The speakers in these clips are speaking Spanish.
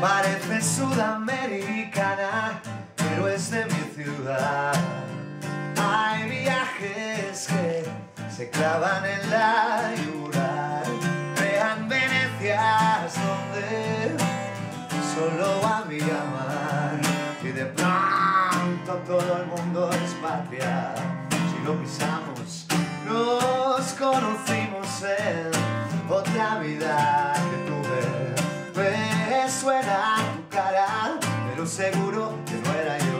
Parece sudamericana, pero es de mi ciudad. Hay viajes que se clavan en la yugular, crean Venecias donde solo había mar y de pronto todo el mundo es patria. Si lo pisamos, nos conocimos en otra vida suena tu cara, pero seguro que no era yo.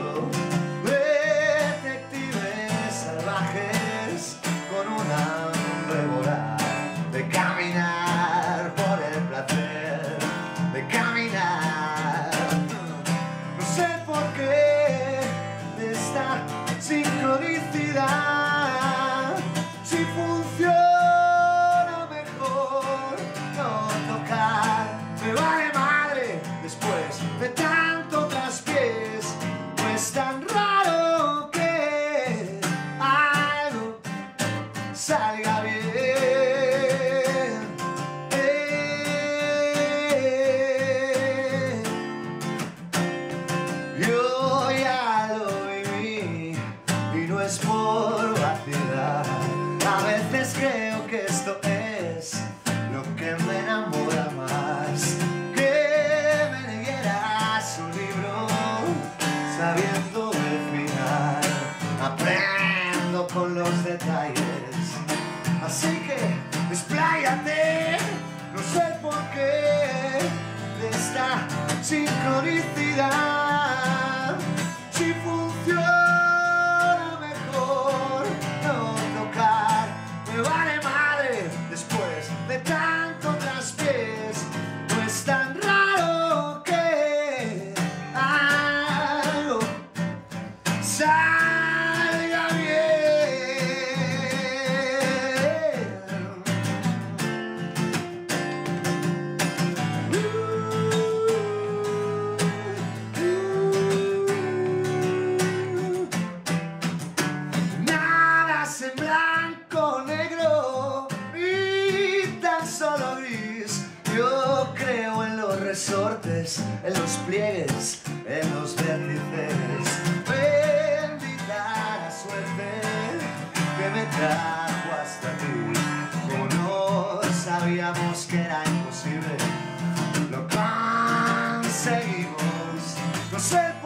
A veces creo que esto es lo que me enamora más. Que me leyeras un libro sabiendo el final. Aprendo con los detalles. Así que expláyate, salga bien. Nada es en blanco, negro y tan solo gris. Yo creo en los resortes, en los pliegues, en los vértices. Sabíamos que era imposible, lo conseguimos. No sé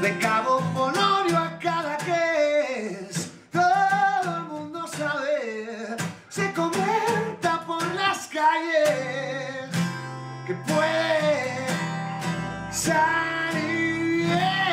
De Cabo Polonio a Cadaqués, todo el mundo sabe, se comenta por las calles que puede salir.